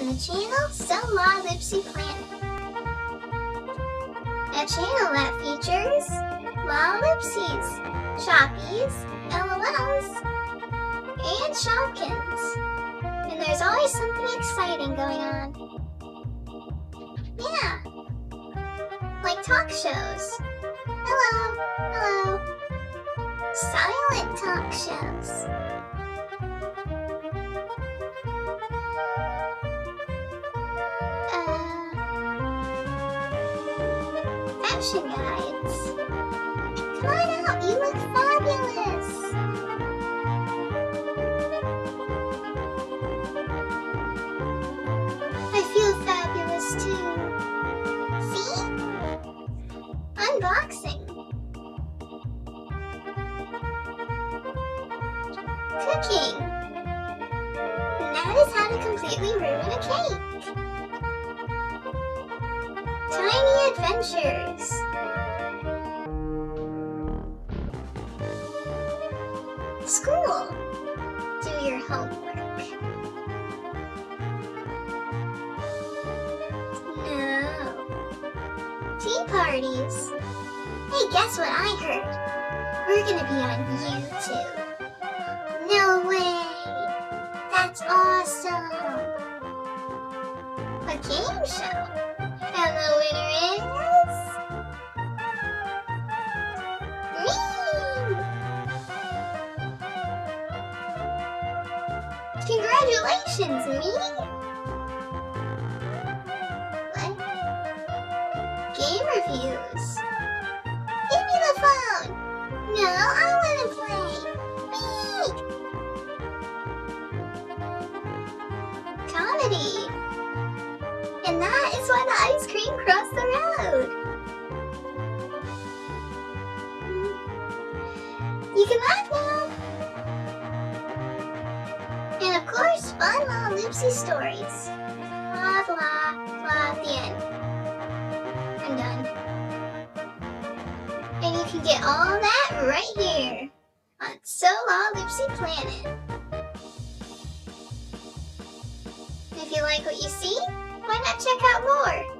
and the channel So La Lipsy Planet. A channel that features Lalaloopsys, Shoppies, LOLs, and Shopkins. And there's always something exciting going on. Yeah, like talk shows. Hello, hello. Silent talk shows. Fashion guides. Come on out, you look fabulous. I feel fabulous too. See? Unboxing. Cooking. And that is how to completely ruin a cake. Tiny adventures. School. Do your homework. No. Tea parties. Hey, guess what I heard? We're gonna be on YouTube. No way! That's awesome! A game show. And the winner is... Me! Congratulations, me! What? Game reviews. Crossed the road! You can laugh now! And of course, fun little Loopsy stories. Blah, blah, blah, the end. I'm done. And you can get all that right here on So La Loopsy Planet. If you like what you see, why not check out more?